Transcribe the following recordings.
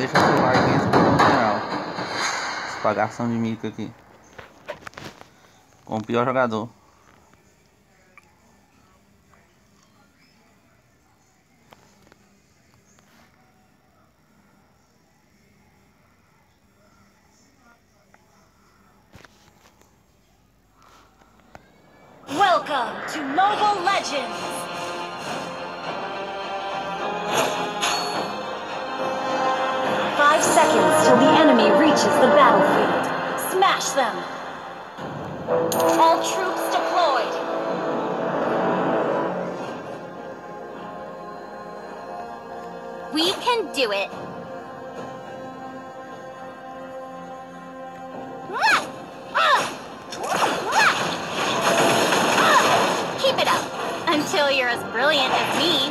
deixa seu like e inscreva no canal. Espagação de mico aqui. Com o pior jogador. Welcome to Mobile Legends! Five seconds till the enemy reaches the battlefield. Smash them! All troops deployed! We can do it. Keep it up until you're as brilliant as me.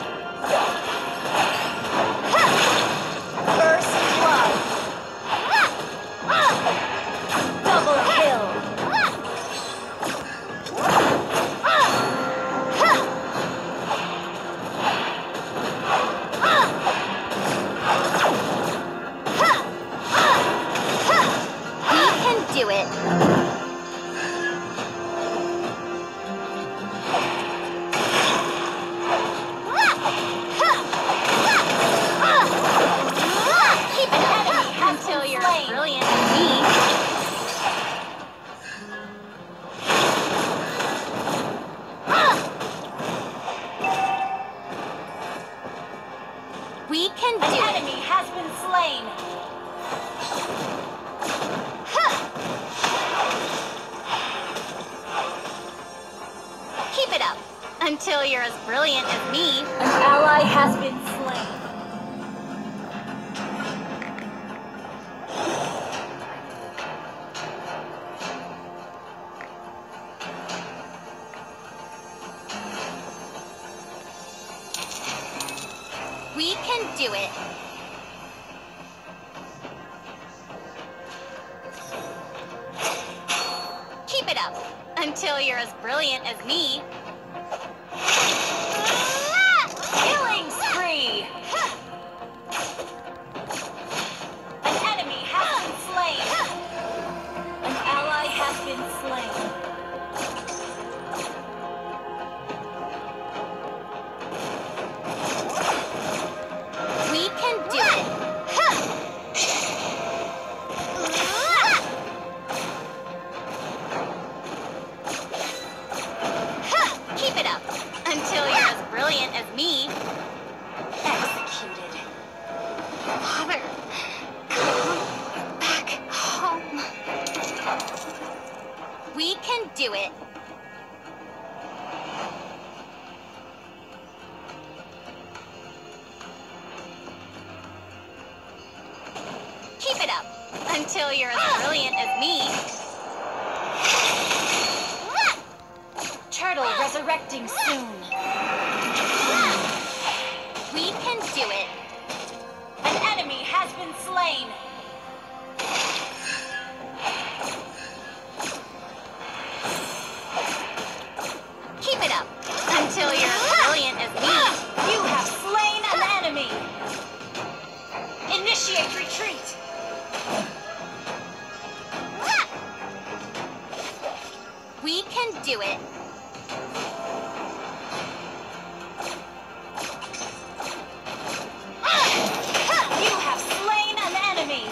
Keep it up until you're as brilliant as me. An ally has been slain. We can do it. It up until you're as brilliant as me. Killing spree! An enemy has been slain! An ally has been slain. Do it. Keep it up until you're as ah! brilliant as me. Turtle ah! resurrecting ah! soon. We can do it. An enemy has been slain. Initiate retreat. We can do it. You have slain an enemy.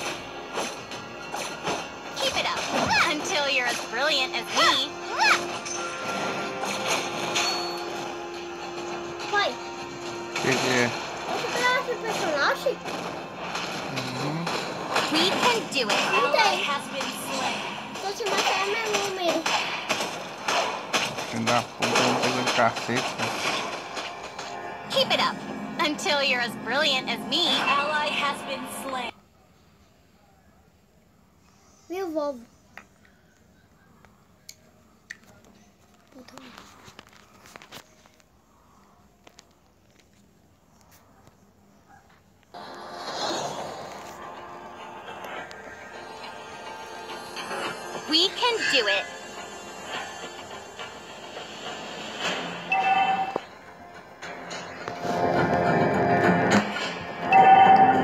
Keep it up until you're as brilliant as me. Pai, Que que é? esse pedaço de personagem? Uhum. We can do it. Ally has been slain. Tô te matando meu número. Da puta, não pegou de cacete. Keep it up until you're as brilliant as me. Ally has been slain. Meu Volvo. Puta. We can do it.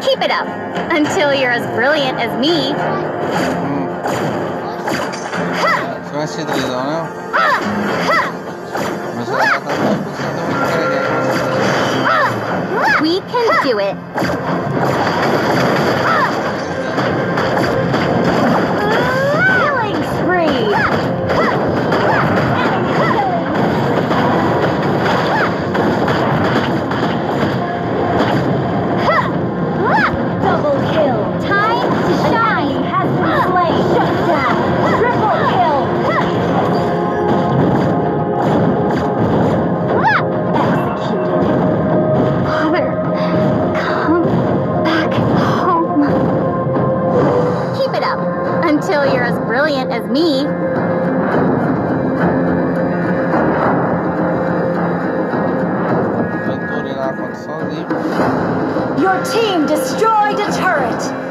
Keep it up until you're as brilliant as me. We can do it. Until you're as brilliant as me. Eu tô ali na foto sozinho. Your team destroyed a turret.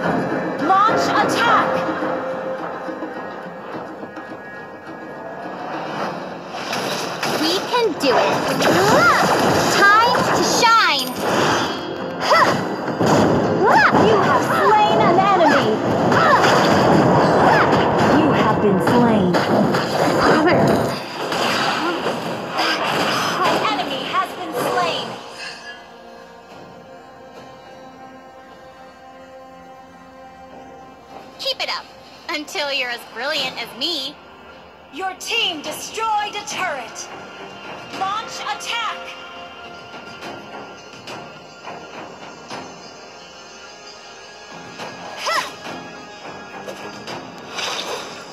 Keep it up until you're as brilliant as me. Your team destroyed a turret. Launch attack.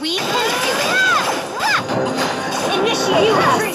We can do it. Ah! Ah! Initiate You have retreat.